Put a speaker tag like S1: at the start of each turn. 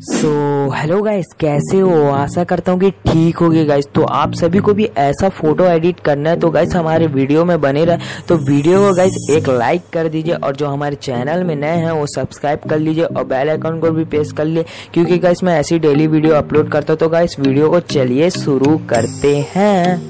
S1: So hello guys कैसे हो? आशा करता हूँ कि ठीक होगी गाइस तो आप सभी को भी ऐसा फ़ोटो एडिट करना है तो गाइस हमारे वीडियो में बने रहे. तो वीडियो को गाइस एक लाइक कर दीजिए और जो हमारे चैनल में नए हैं, वो सब्सक्राइब कर लीजिए और बेल आइकन को भी प्रेस कर लिए क्योंकि गाइस मैं ऐसी डेली वीडियो अपलोड करता हूँ तो गाइस वीडियो को चलिए शुरू करते हैं.